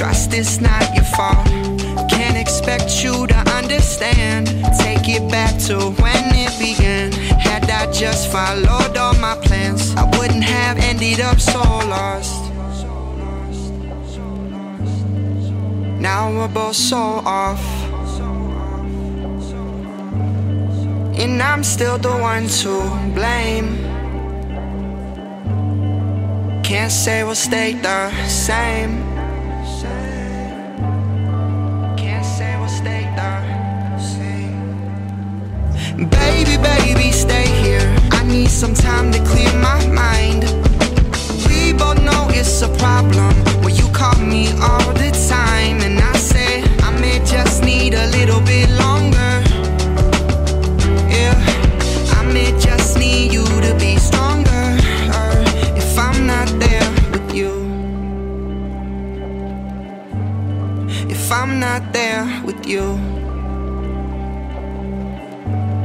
it's not your fault. Can't expect you to understand. Take it back to when it began. Had I just followed all my plans, I wouldn't have ended up so lost. Now we're both so off. And I'm still the one to blame. Can't say we'll stay the same. Some time to clear my mind. We both know it's a problem when you call me all the time, and I say I may just need a little bit longer. Yeah, I may just need you to be stronger uh, if I'm not there with you. If I'm not there with you,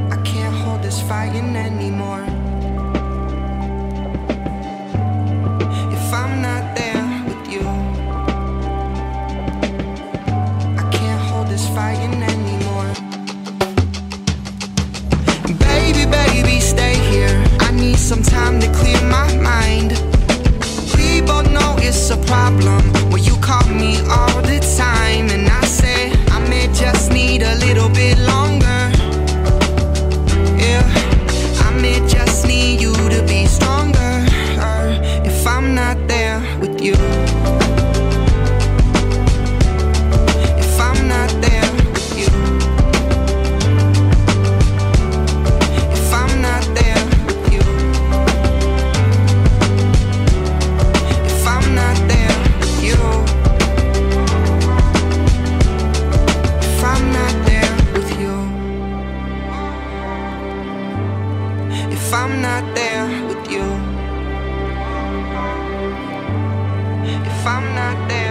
I can't hold this fighting anymore. Baby, baby, stay here. I need some time to clear my mind. We both know it's a problem when you call me all the time, and I say I may just need a little bit longer. Yeah, I may just need you to be stronger uh, if I'm not there with you. If I'm not there with you. If I'm not there